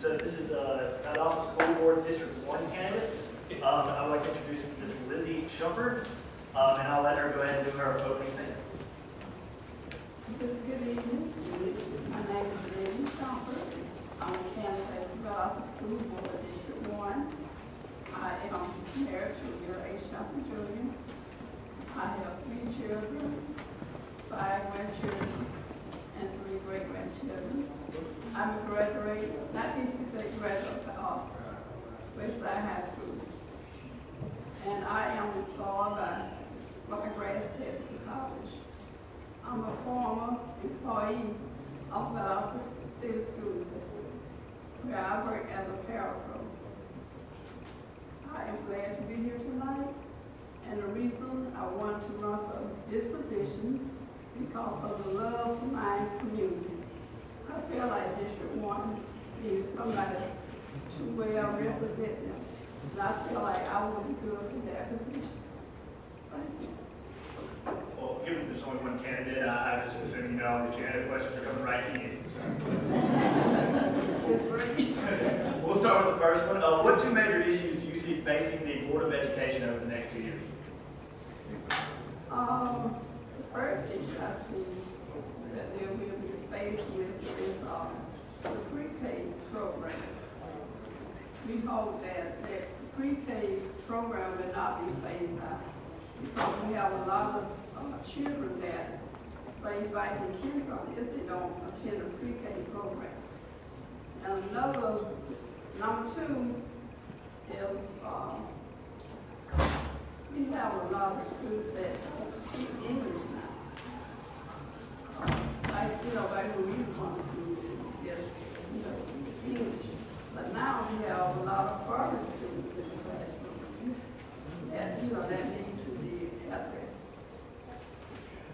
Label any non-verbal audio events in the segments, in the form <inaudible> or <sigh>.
So this is, uh, Valdosta School Board District One candidates. Um, I would like to introduce Ms. Lizzie Shumphard, um, and I'll let her go ahead and do her opening statement. Good good evening. My name is Lily Shumphard. I'm a candidate for Valdosta School Board District One. I am married to your A. Shumphard Jr. I have three children, five grandchildren, and three great-grandchildren. I'm a graduate, nineteen sixty-eight graduate of Westside High School. And I am employed by Buckeye Technical College. I'm a former employee of the Valdosta City School System, where I work as a parapro. I am glad to be here tonight, and the reason I want to run for this position because of the love for my community. I feel like District One needs somebody to well represent them, and I feel like I would be good for that position. Thank you. Well, given there's only one candidate, I, I just assume you know all these candidate questions are coming right to you. so. We'll start with the first one. Uh, what two major issues do you see facing the Board of Education over the next two years? Um, the first issue I see that there will be faced with is, um, the pre-K program. We hope that the pre-K program will not be phased out because we have a lot of, uh, children that stay back in kindergarten if they don't attend the pre-K program. And another, number two is, um, we have a lot of students that don't speak English now. Uh, Like, you know, back when we were going to just, you know, English. But now we have a lot of foreign students in the classroom that, you know, that need to be addressed.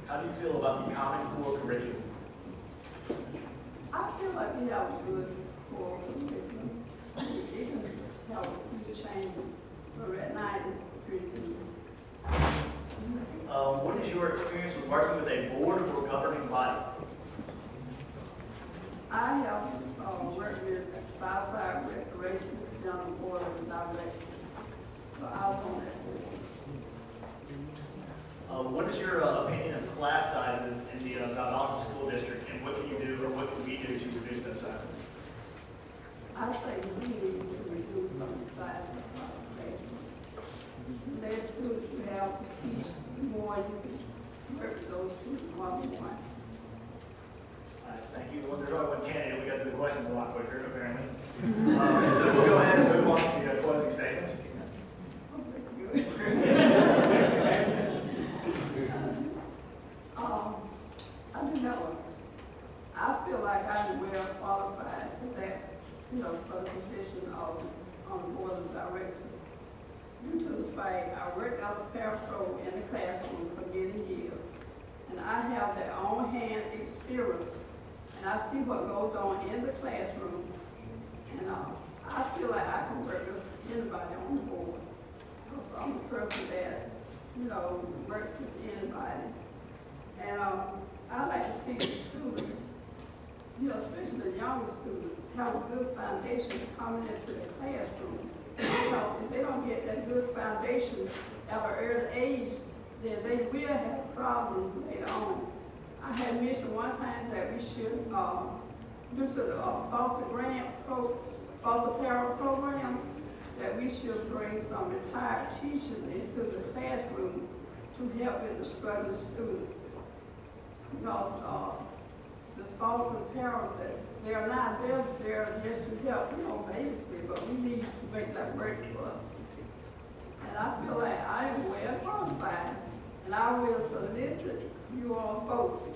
How do you feel about the Common Core curriculum? I feel like have a good core curriculum. It can help you change, but right now it's pretty good. Um, what is your experience with working with a board or governing body? I have, uh, worked with Southside Recreation, down on board of director. So I was on that board. Uh, what is your uh, opinion class sizes in the uh, Valdosta School District, and what can you do, or what can we do to reduce those sizes? I think we need to reduce some of the size of our classroom. Less students you have to teach, more you can work those students one-on-one. Thank you. Well, there's only one candidate, we got through the questions a lot quicker, apparently. <laughs> Um, So we'll go ahead and move on to the uh, closing statement. Oh, that's good. Um, I do know, I feel like I'm well qualified for that, you know, for the position of, on the board of directors. Due to the fact I worked as a parapro in the classroom for many years, and I have that on-hand experience, and I see what goes on in the classroom, and, uh, I feel like I can work with anybody on the board. Because I'm a person that, you know, works with anybody. And, um, I like to see the students, you know, especially the younger students, have a good foundation coming into the classroom. Because if they don't get that good foundation at an early age, then they will have problems later on. I had mentioned one time that we should, um, due to the uh, foster grant pro, foster parent program, that we should bring some retired teachers into the classroom to help with the struggling students. Because, uh, the foster parents that they are not there, they're just to help. We don't babysit, but we need to make that break for us. And I feel like I am well qualified, and I will solicit you all folks